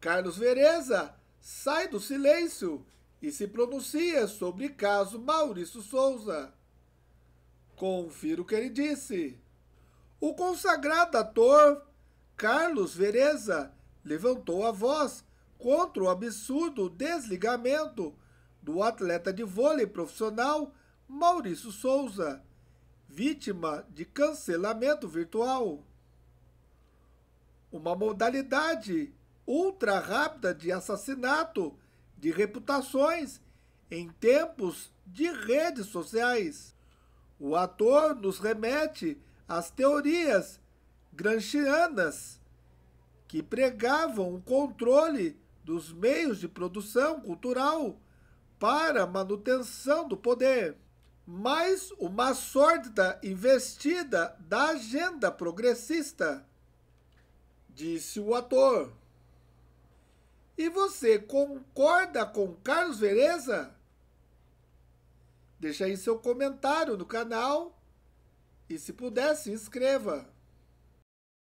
Carlos Vereza sai do silêncio e se pronuncia sobre caso Maurício Souza. Confira o que ele disse. O consagrado ator Carlos Vereza levantou a voz contra o absurdo desligamento do atleta de vôlei profissional Maurício Souza, vítima de cancelamento virtual. Uma modalidade ultra rápida de assassinato de reputações em tempos de redes sociais. O ator nos remete às teorias gramscianas que pregavam o controle dos meios de produção cultural para manutenção do poder. Mas uma sórdida investida da agenda progressista, disse o ator. E você concorda com Carlos Vereza? Deixa aí seu comentário no canal e, se puder, se inscreva.